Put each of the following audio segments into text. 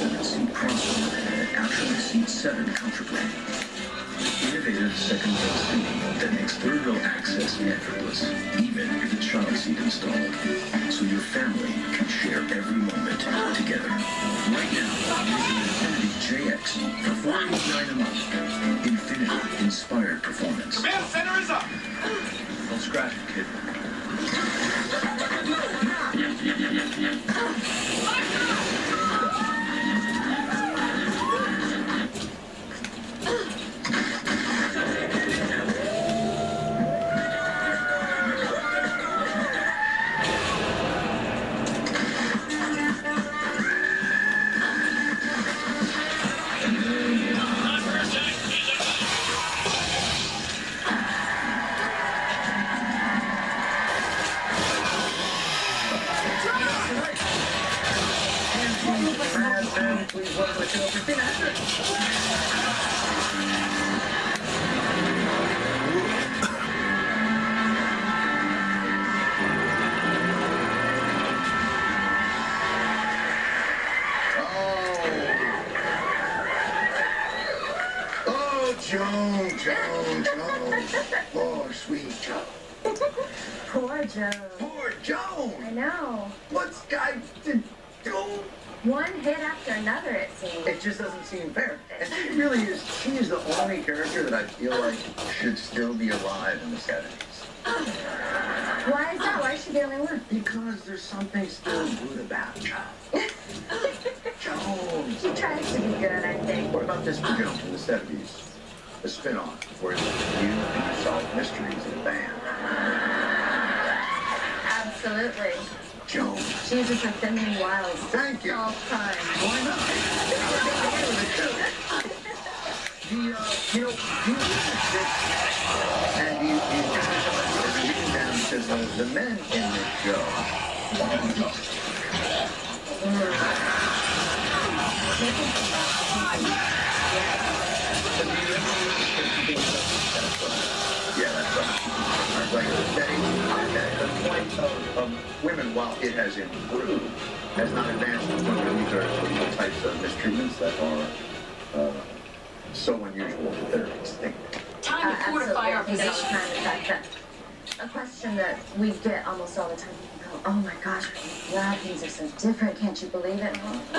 seven-seat crossover that actually seats seven comfortably. Innovative second-row seating that makes third-row access effortless, even with a child seat installed, so your family can share every moment together. Right now, an Infiniti JX for $489 a month. Infiniti inspired performance. Command center is up. Don't scratch it, kid. Please welcome the show, Christina Hendricks. Oh, Joan, Joan, Joan. Oh, sweet Joan. Poor Joe. Poor Joan. I know. What's guy to do? One hit after another, it seems. It just doesn't seem fair. And she really is, she is the only character that I feel like should still be alive in the 70s. Why is that? Why is she the only one? Because there's something still good about Joan. Joan. She tries to be good, I think. What about this for Joan from the 70s? A spin-off where you and you solve mysteries in a band. Absolutely. She's just a feminine wild. Thank you. All time. Why not? The, uh, you know, you this, and you, you reading down because the, the men in this show, yeah, that's right. Like, they, okay, the point of, of women, while it has improved, has not advanced to the point where these are the types of mistreatments that are uh, so unusual that they're extinct. Time to fortify our absolutely. I think position. that's kind of that, that, a question that we get almost all the time. People go, oh my gosh, I'm glad things are so different. Can't you believe it?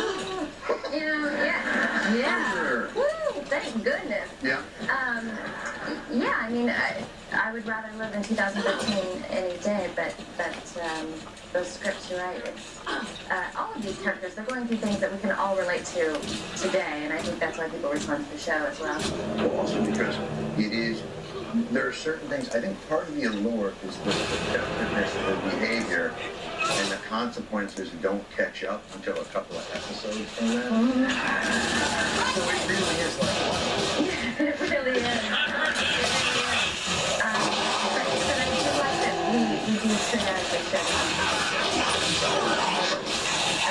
you know, yeah. Yeah. Woo, thank goodness. Yeah. Um, yeah, I mean, I, I would rather live in 2013 any day, but but um, those scripts, you write. It's, uh, all of these characters, they're going through things that we can all relate to today, and I think that's why people respond to the show as well. Well, also because it is, there are certain things, I think part of the allure is the definiteness of the behavior and the consequences don't catch up until a couple of episodes from then. So it really is like, it really is. I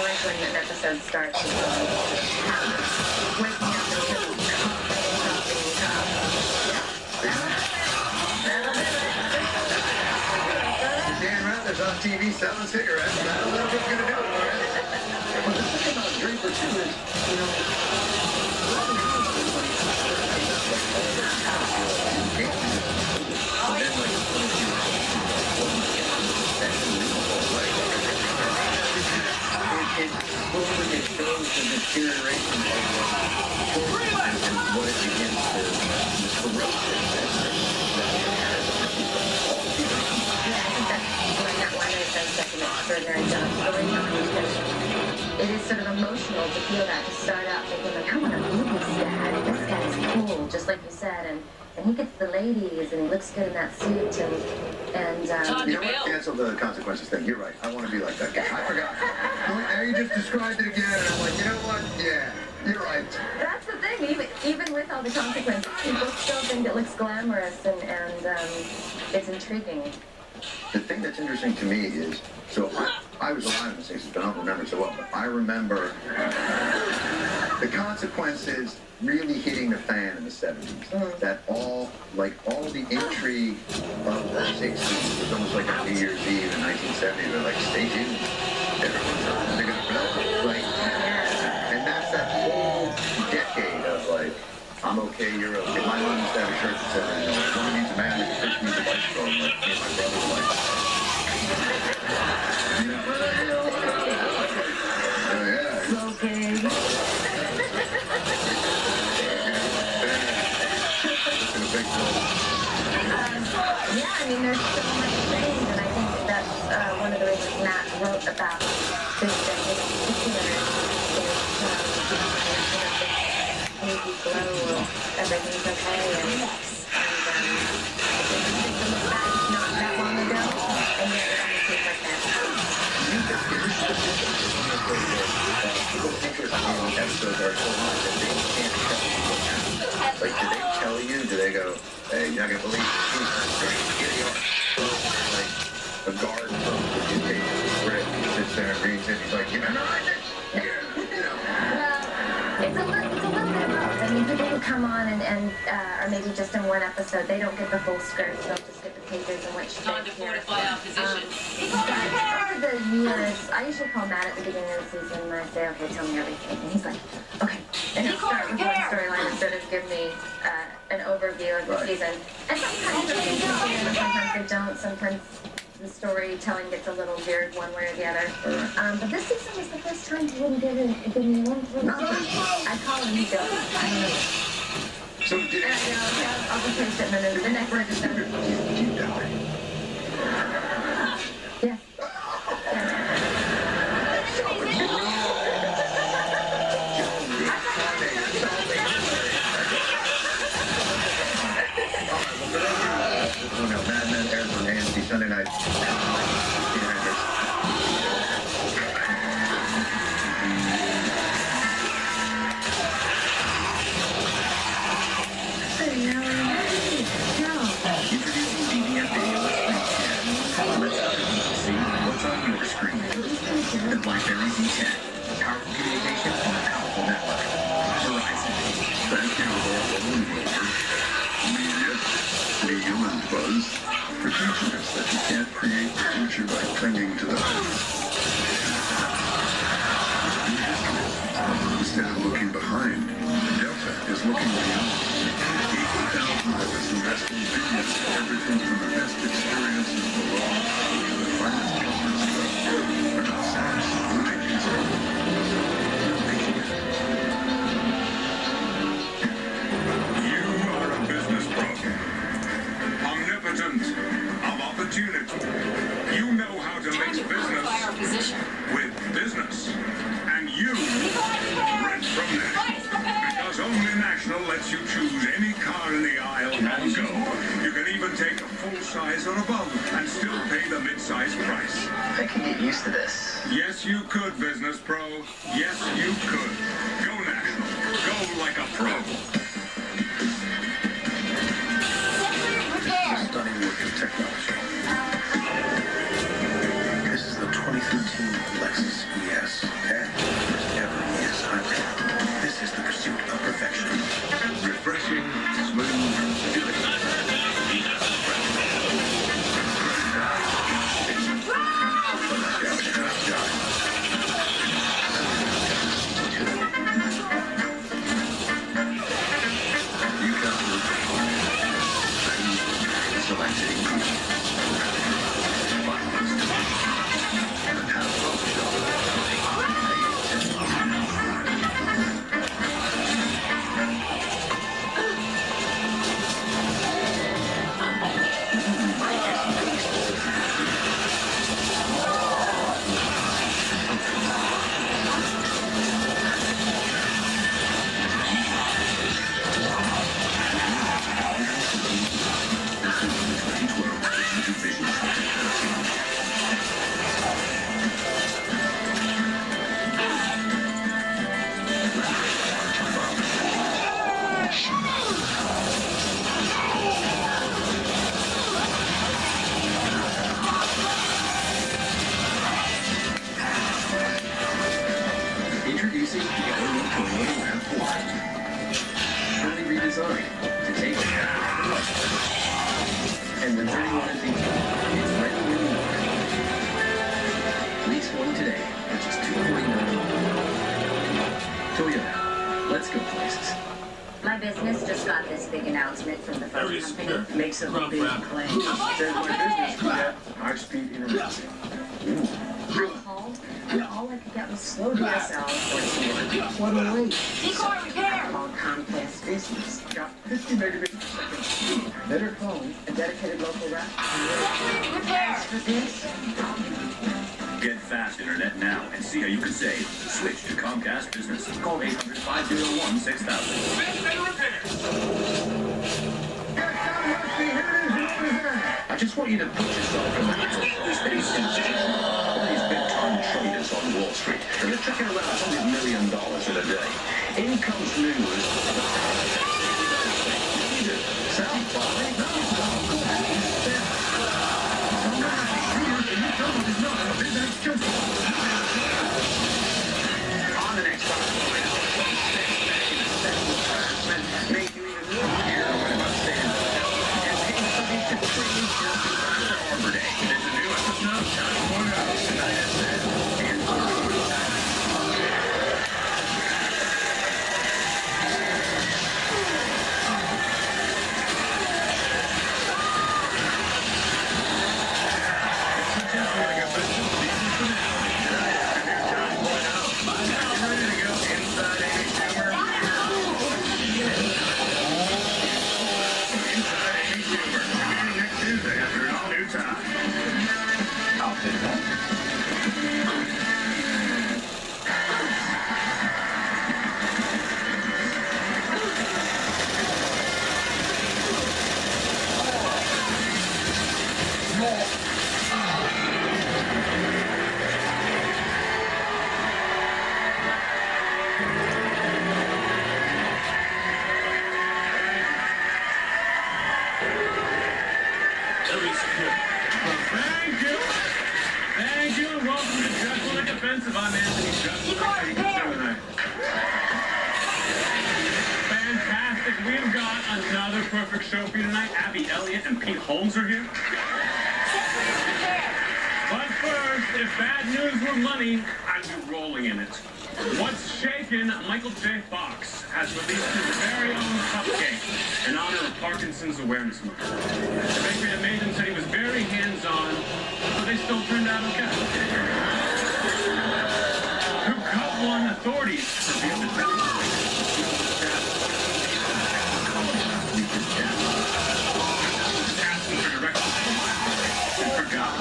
like when an episode starts. Dan Rather's on TV selling cigarettes, and I don't know if it's gonna do it for us. But the thing about Draper too is, you know, deterioration of the what it begins to corrosive that, that Yeah, I think that's when that winery does such an extraordinary job it is sort of emotional to feel that to start out thinking like I want to be this dad. This guy's cool, just like you said, and and he gets the ladies and he looks good in that suit and and um, Todd You know what? Cancel the consequences thing. You're right. I want to be like that guy. I forgot. Now you just described it again, and I'm like, you know what? Yeah, you're right. that's the thing. Even even with all the consequences, people still think it looks glamorous and and um, it's intriguing. The thing that's interesting to me is, so I, I was alive in the 60s, but I don't remember so well, but I remember the consequences really hitting the fan in the 70s. Mm-hmm. That all, like, all the intrigue of the 60s was almost like a New Year's Eve in 1970. They're like, stay tuned. Everyone's I'm okay, you're okay. My mom used to have a church. One of these men that pushed me to like, me and my like. Yeah. I mean, there's so much change, and I think that that's uh, one of the reasons Matt wrote about this particular everything's okay, and, like that they do they tell you? Do they go, hey, you're not gonna believe this? Here you are. Like, a guard from the newspaper script sits there and reads it. He's like, you come on and, and uh, are maybe just in one episode, they don't get the full script. They'll just get the pages in which Time to they hear. fortify our position. But for the newest, I usually call Matt at the beginning of the season and I say, okay, tell me everything. And he's like, okay. And he'll start with one storyline instead of give me uh, an overview of the Right. season. And sometimes they're interesting sometimes they don't. Sometimes the storytelling gets a little weird one way or the other. Um, but this season was the first time he wouldn't give, it, give me one through. I call him Joe. I don't know. So did And I go, yeah, I'll just paste it and the next word is done. you and for teaching us that you can't create the future by clinging to the past. Instead of looking behind, Delta is looking beyond. 80,000 of us invest in billions in everything from the best experiences below opportunity. You know how to Time mix to fortify our business position. with business. And you rent from National. Because only National lets you choose any car in the aisle on go. You can even take a full size or above and still pay the mid-size price. I can get used to this. Yes, you could, business pro. Claim. Says my business, yeah, high-speed internet. I called And all I could get was slow DSL, 14 What a wait. Decoy repair. Called Comcast Business. Got 50 megabits per second speed. Better phone, a dedicated local rep. Repair. For this, Get fast internet now and see how you can save. Switch to Comcast Business. Call 800 501 6000. I just want you to put yourself in the middle of this big institution. All these big-time traders on Wall Street. They're tracking around $100 million in a day. In comes news. Sound quality? Show for you tonight. Abby Elliott and Pete Holmes are here. But first, if bad news were money, I'd be rolling in it. What's shaken? Michael J. Fox has released his very own cupcake in honor of Parkinson's Awareness Month. The bakery that made them said he was very hands-on, but they still turned out okay. Who cut one? Authorities revealed the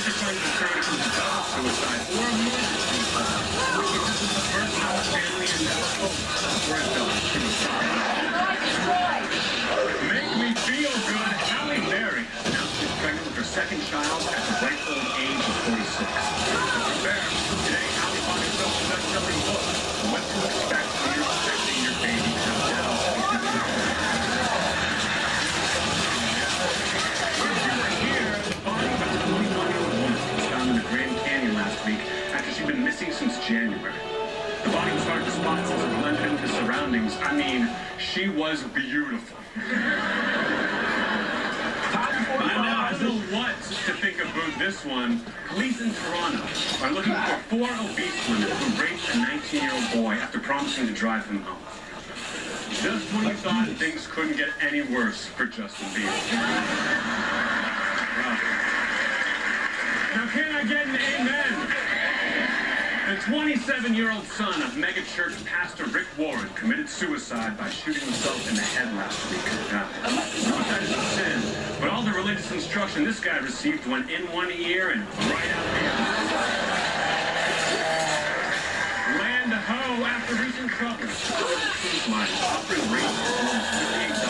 suicide or first time a family in Navajo were adults she was beautiful. I don't know what to think about this one. Police in Toronto are looking for four obese women who raped a 19-year-old boy after promising to drive him home. Just when you thought things couldn't get any worse for Justin Bieber. Wow. Now can I get an amen? The 27-year-old son of megachurch pastor Rick Warren committed suicide by shooting himself in the head last week. Now, suicide is a sin, but all the religious instruction this guy received went in one ear and right out the other. Land ho after recent troubles. Line offering rates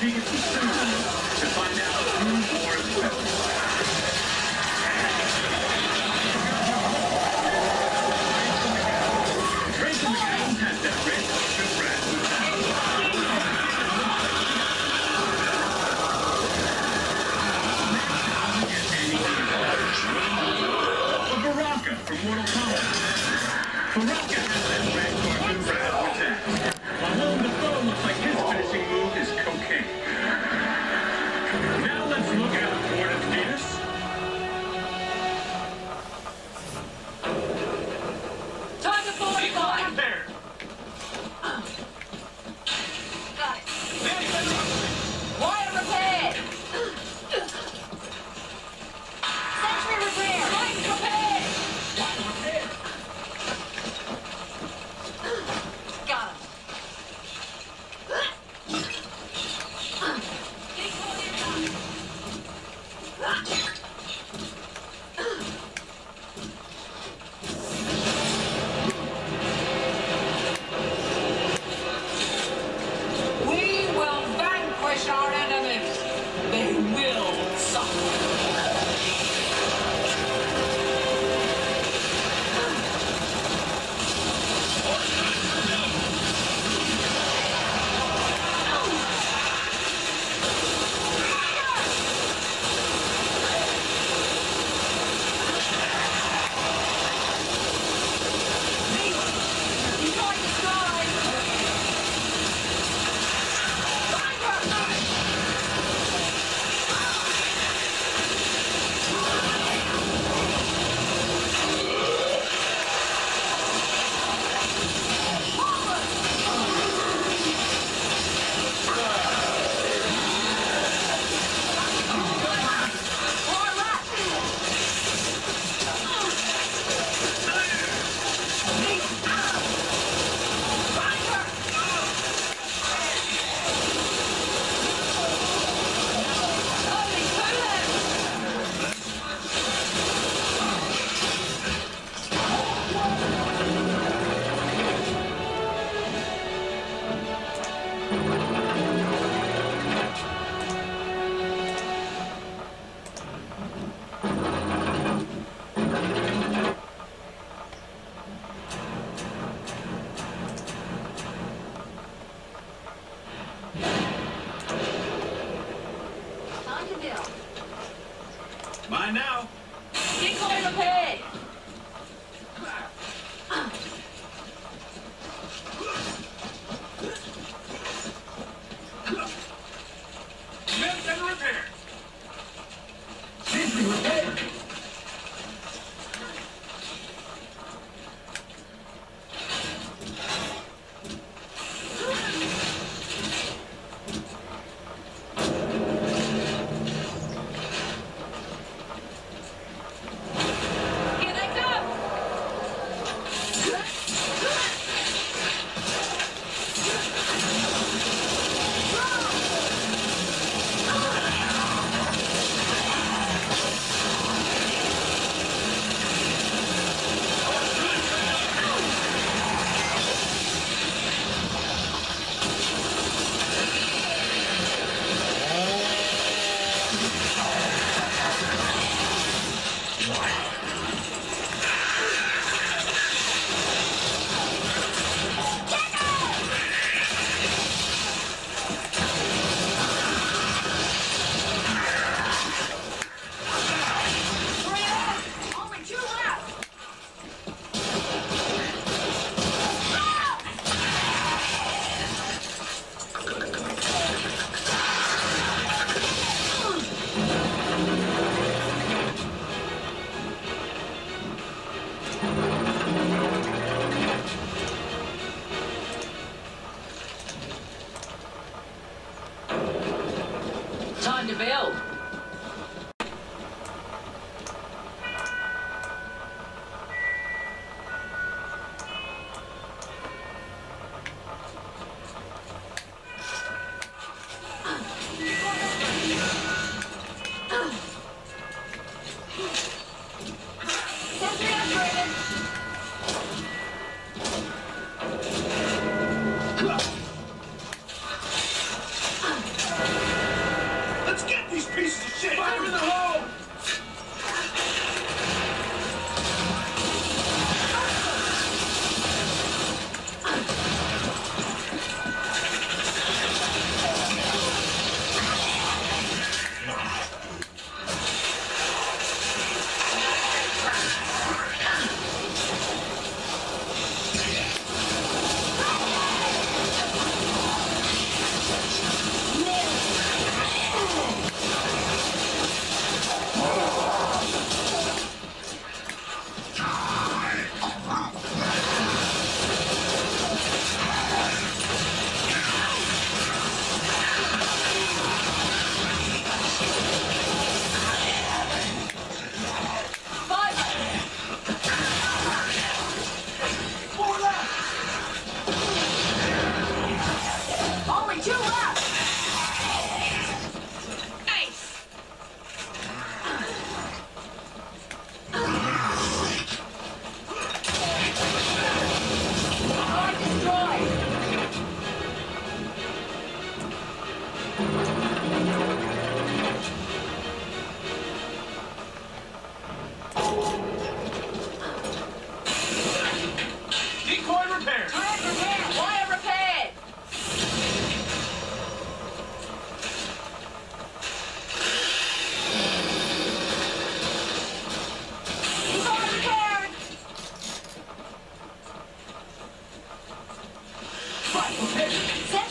Keegan Sentry upgraded. 先 生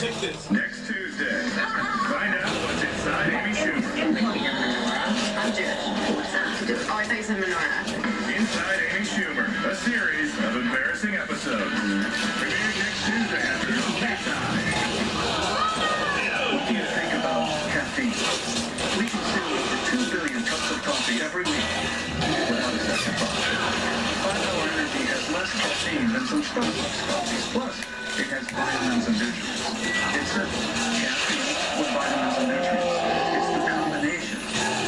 Next Tuesday, find out what's inside Amy Schumer. I'm Jewish. Oh, I thought you said menorah. Inside Amy Schumer, a series of embarrassing episodes. Premiering next Tuesday after daytime. What do you think about caffeine? We consume over 2 billion cups of coffee every week without a second thought. Five-hour energy has less caffeine than some Starbucks coffees. Plus, it has vitamins and nutrients. It's a Caffeine with vitamins and nutrients. It's the combination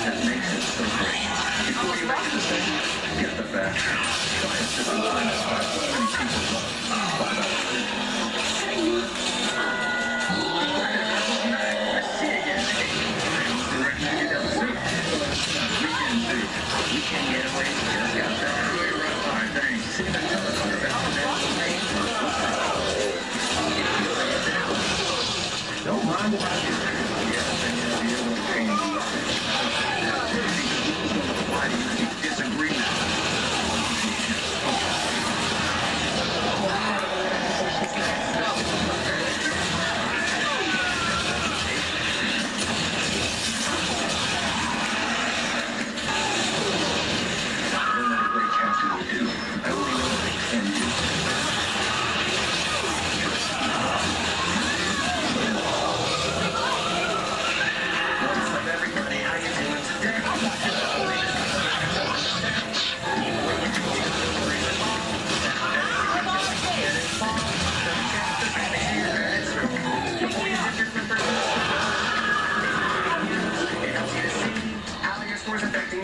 that makes it so great. Before you make a decision, get the facts. Of the finest five so many people love. Five-hour energy. Don't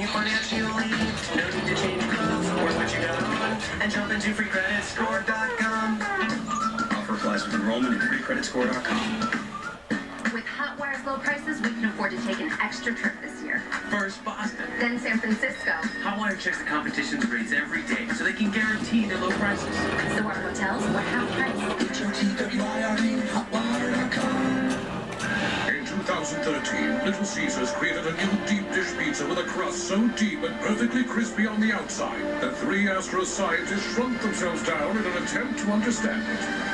Score's you financially. No need to change clothes or what you got on. And jump into freecreditscore.com. Offer applies with enrollment at freecreditscore.com. With Hotwire's low prices, we can afford to take an extra trip this year. First, Boston. Then San Francisco. Hotwire checks the competition's rates every day so they can guarantee their low prices. So our hotels were half price. In 2013, Little Caesars created a new deep dish pizza with a crust so deep and perfectly crispy on the outside that three Astro scientists shrunk themselves down in an attempt to understand it.